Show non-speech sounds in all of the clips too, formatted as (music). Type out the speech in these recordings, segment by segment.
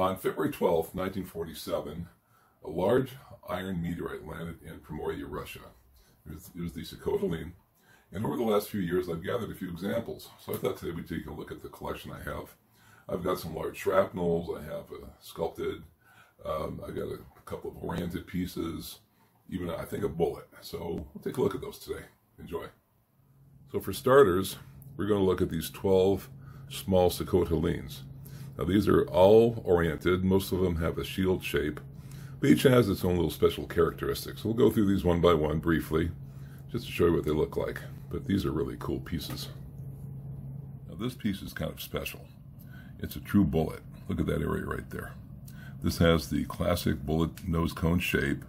On February 12, 1947, a large iron meteorite landed in Primorye, Russia. It was, it was the Sikhote Alin, and over the last few years I've gathered a few examples. So I thought today we'd take a look at the collection I have. I've got some large shrapnels, I have a sculpted, um, I got a, a couple of oriented pieces, even I think a bullet. So we'll take a look at those today. Enjoy. So for starters, we're going to look at these 12 small Sikhote Alins. Now these are all oriented. Most of them have a shield shape. But each has its own little special characteristics. We'll go through these one by one briefly, just to show you what they look like. But these are really cool pieces. Now this piece is kind of special. It's a true bullet. Look at that area right there. This has the classic bullet nose cone shape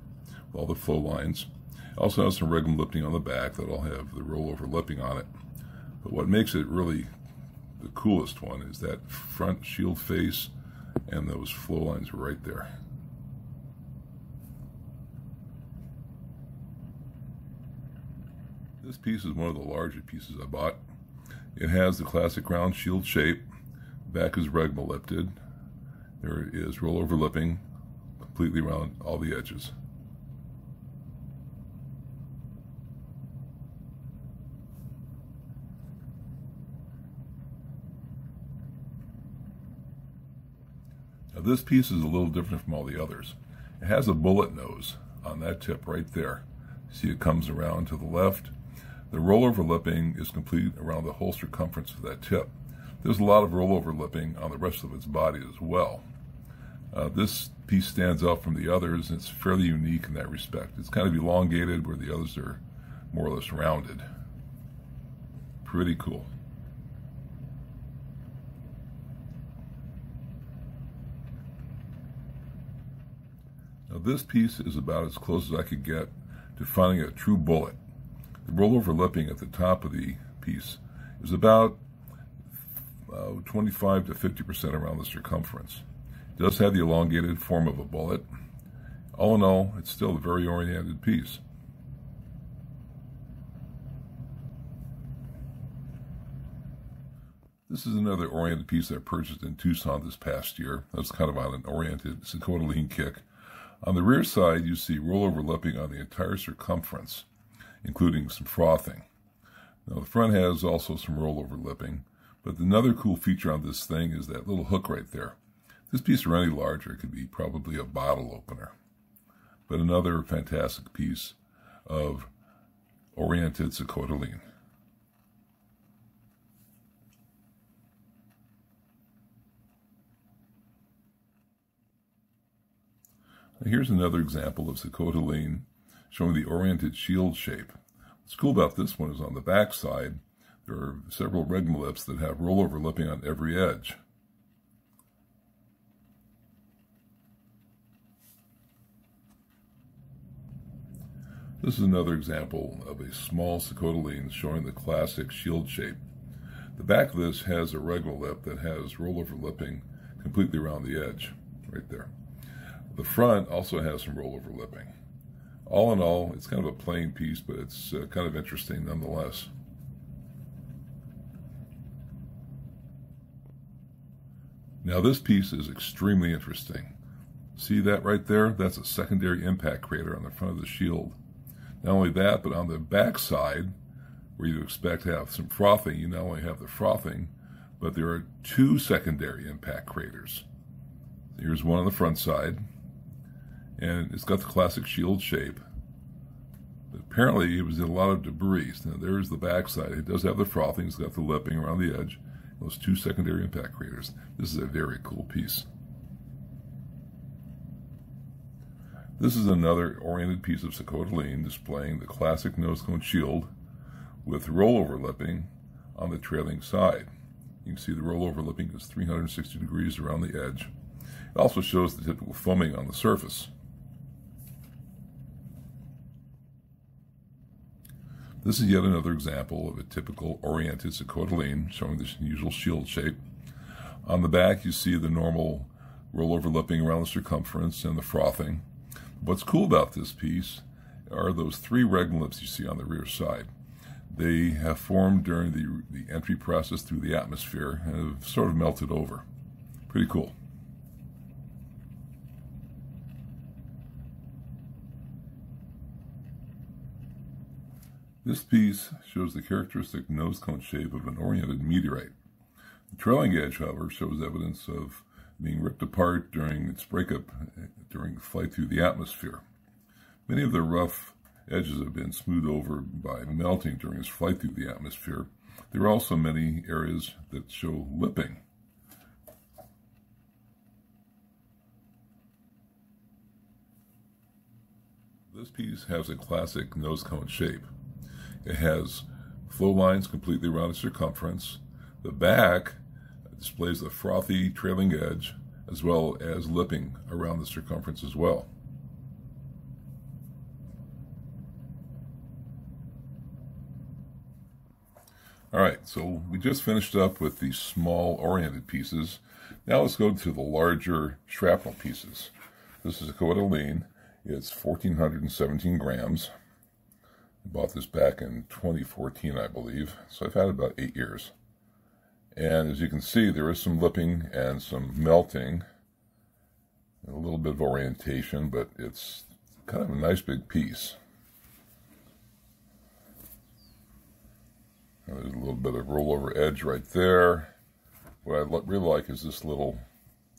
with all the flow lines. It also has some regnum lipping on the back that'll have the rollover lipping on it. But what makes it really the coolest one is that front shield face and those flow lines right there. This piece is one of the larger pieces I bought. It has the classic round shield shape. Back is regmaglypted. There is rollover lipping completely around all the edges. Now this piece is a little different from all the others. It has a bullet nose on that tip right there. See it comes around to the left. The rollover lipping is complete around the whole circumference of that tip. There's a lot of rollover lipping on the rest of its body as well. Uh, this piece stands out from the others and it's fairly unique in that respect. It's kind of elongated where the others are more or less rounded. Pretty cool. This piece is about as close as I could get to finding a true bullet. The rollover lipping at the top of the piece is about uh, 25 to 50% around the circumference. It does have the elongated form of a bullet. All in all, it's still a very oriented piece. This is another oriented piece I purchased in Tucson this past year. That was kind of on an oriented Sikhote Alin kick. On the rear side, you see rollover lipping on the entire circumference, including some frothing. Now, the front has also some rollover lipping, but another cool feature on this thing is that little hook right there. This piece were any larger, could be probably a bottle opener. But another fantastic piece of oriented Sikhote Alin. Here's another example of Sikhote Alin showing the oriented shield shape. What's cool about this one is on the back side, there are several regmaglypts that have rollover lipping on every edge. This is another example of a small Sikhote Alin showing the classic shield shape. The back of this has a regmaglypt that has rollover lipping completely around the edge, right there. The front also has some rollover lipping. All in all, it's kind of a plain piece, but it's uh, kind of interesting nonetheless. Now this piece is extremely interesting. See that right there? That's a secondary impact crater on the front of the shield. Not only that, but on the back side, where you expect to have some frothing, you not only have the frothing, but there are two secondary impact craters. Here's one on the front side, and it's got the classic shield shape. Apparently, it was in a lot of debris. Now, there's the backside. It does have the frothing. It's got the lipping around the edge. Those two secondary impact craters. This is a very cool piece. This is another oriented piece of Sikhote Alin displaying the classic nose cone shield with rollover lipping on the trailing side. You can see the rollover lipping is 360 degrees around the edge. It also shows the typical foaming on the surface. This is yet another example of a typical oriented Sikhote Alin showing this unusual shield shape. On the back, you see the normal rollover lipping around the circumference and the frothing. What's cool about this piece are those three regmaglypts you see on the rear side. They have formed during the, the entry process through the atmosphere and have sort of melted over. Pretty cool. This piece shows the characteristic nose cone shape of an oriented meteorite. The trailing edge, however, shows evidence of being ripped apart during its breakup during flight through the atmosphere. Many of the rough edges have been smoothed over by melting during its flight through the atmosphere. There are also many areas that show lipping. This piece has a classic nose cone shape. It has flow lines completely around its circumference. The back displays the frothy trailing edge as well as lipping around the circumference as well. All right, so we just finished up with the small oriented pieces. Now let's go to the larger shrapnel pieces. This is a Sikhote Alin. It's 1,417 grams. Bought this back in 2014, I believe. So I've had about eight years. And as you can see, there is some lipping and some melting. A little bit of orientation, but it's kind of a nice big piece. There's a little bit of rollover edge right there. What I really like is this little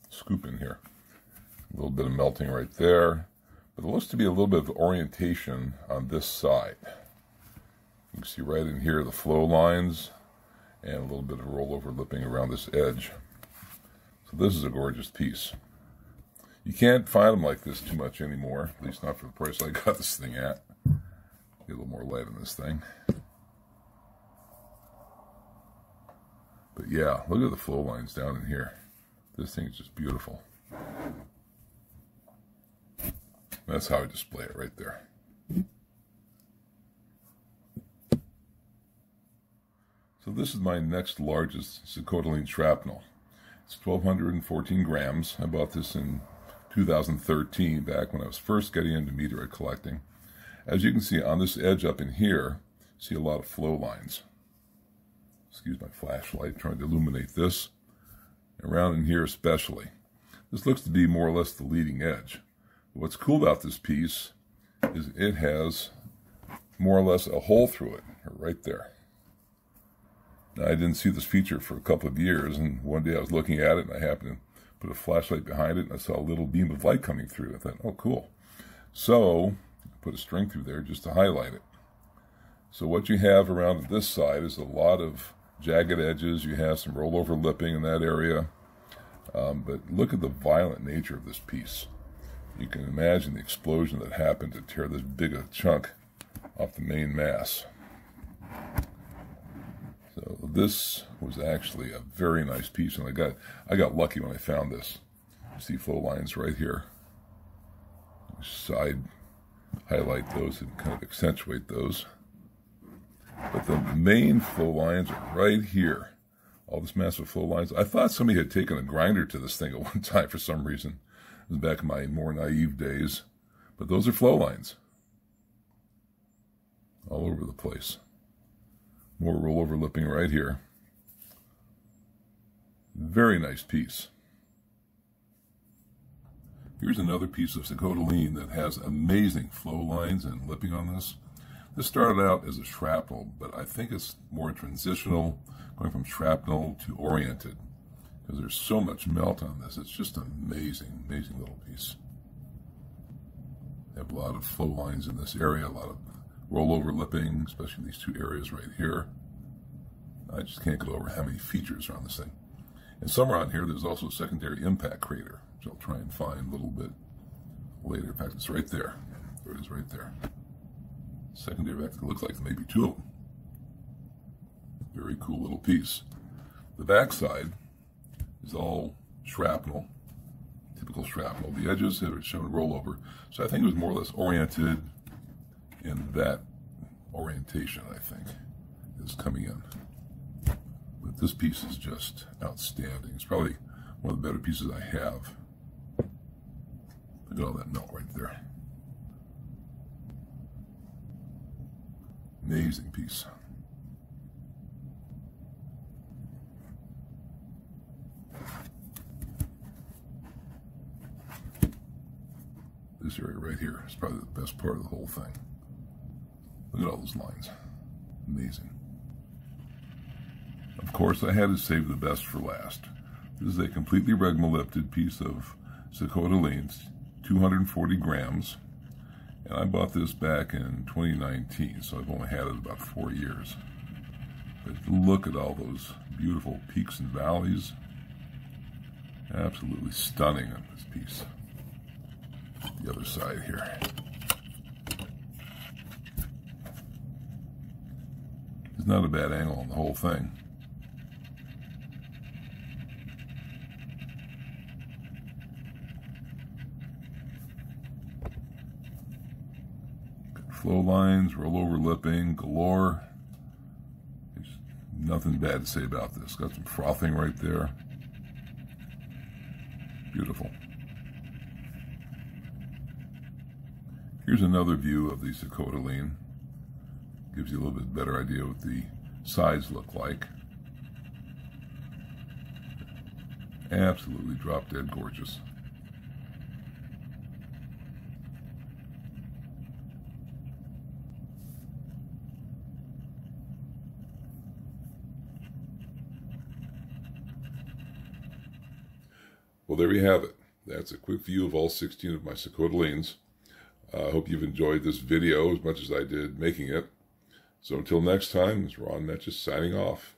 scoop in here. A little bit of melting right there. But it looks to be a little bit of orientation on this side. You can see right in here the flow lines and a little bit of rollover lipping around this edge. So this is a gorgeous piece. You can't find them like this too much anymore, at least not for the price I got (laughs) this thing at. Get a little more light on this thing. But yeah, look at the flow lines down in here. This thing is just beautiful. That's how I display it right there. So this is my next largest Sikhote Alin shrapnel. It's 1,214 grams. I bought this in 2013, back when I was first getting into meteorite collecting. As you can see on this edge up in here, see a lot of flow lines. Excuse my flashlight, trying to illuminate this. Around in here especially. This looks to be more or less the leading edge. What's cool about this piece is it has more or less a hole through it, right there. Now, I didn't see this feature for a couple of years, and one day I was looking at it, and I happened to put a flashlight behind it, and I saw a little beam of light coming through. I thought, oh, cool. So, put a string through there just to highlight it. So what you have around this side is a lot of jagged edges. You have some rollover lipping in that area. Um, but look at the violent nature of this piece. You can imagine the explosion that happened to tear this big a chunk off the main mass. So this was actually a very nice piece, and I got I got lucky when I found this. You see flow lines right here. Side highlight those and kind of accentuate those. But the main flow lines are right here. All this massive flow lines. I thought somebody had taken a grinder to this thing at (laughs) one time for some reason. Back in my more naive days. But those are flow lines. All over the place. More rollover lipping right here. Very nice piece. Here's another piece of Sikhote Alin that has amazing flow lines and lipping on this. This started out as a shrapnel, but I think it's more transitional, going from shrapnel to oriented, because there's so much melt on this. It's just an amazing, amazing little piece. They have a lot of flow lines in this area, a lot of rollover lipping, especially these two areas right here. I just can't get over how many features are on this thing. And somewhere on here, there's also a secondary impact crater, which I'll try and find a little bit later. In fact, it's right there. There it is right there. Secondary impact, it looks like maybe two of them. Very cool little piece. The backside is all shrapnel, typical shrapnel. The edges have shown rollover. So I think it was more or less oriented in that orientation, I think, is coming in. But this piece is just outstanding. It's probably one of the better pieces I have. Look at all that melt right there. Amazing piece. This area right here is probably the best part of the whole thing. Look at all those lines. Amazing. Of course, I had to save the best for last. This is a completely regmaglypted piece of Sikhote Alins, 240 grams. And I bought this back in 2019, so I've only had it about four years. But look at all those beautiful peaks and valleys. Absolutely stunning on this piece. The other side here. It's not a bad angle on the whole thing. flow lines, rollover lipping, galore. There's nothing bad to say about this. Got some frothing right there. Beautiful. Here's another view of the Sikhote Alin. Gives you a little bit better idea what the sides look like. Absolutely drop dead gorgeous. Well, there you have it. That's a quick view of all 16 of my Sikhote Alins. I uh, hope you've enjoyed this video as much as I did making it. So until next time, it's Ron Metchis signing off.